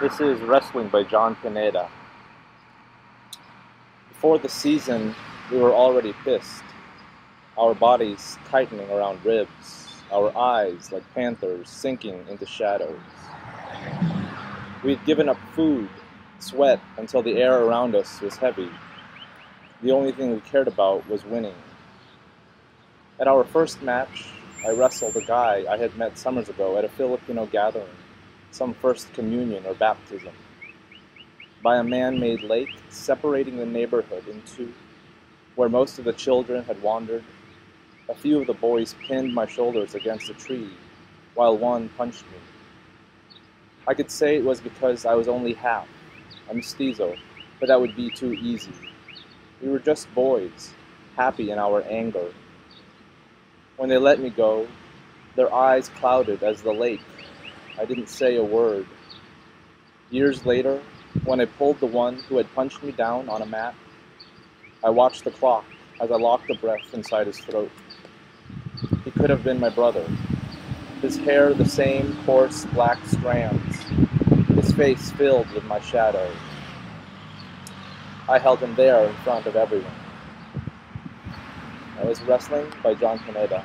This is Wrestling by Jon Pineda. Before the season, we were already pissed. Our bodies tightening around ribs, our eyes like panthers sinking into shadows. We had given up food, sweat, until the air around us was heavy. The only thing we cared about was winning. At our first match, I wrestled a guy I had met summers ago at a Filipino gathering some first communion or baptism, by a man-made lake separating the neighborhood in two, where most of the children had wandered. A few of the boys pinned my shoulders against a tree, while one punched me. I could say it was because I was only half, a mestizo, but that would be too easy. We were just boys, happy in our anger. When they let me go, their eyes clouded as the lake I didn't say a word. Years later, when I pulled the one who had punched me down on a mat, I watched the clock as I locked the breath inside his throat. He could have been my brother. His hair the same coarse black strands, his face filled with my shadow. I held him there in front of everyone. I was wrestling by Jon Pineda.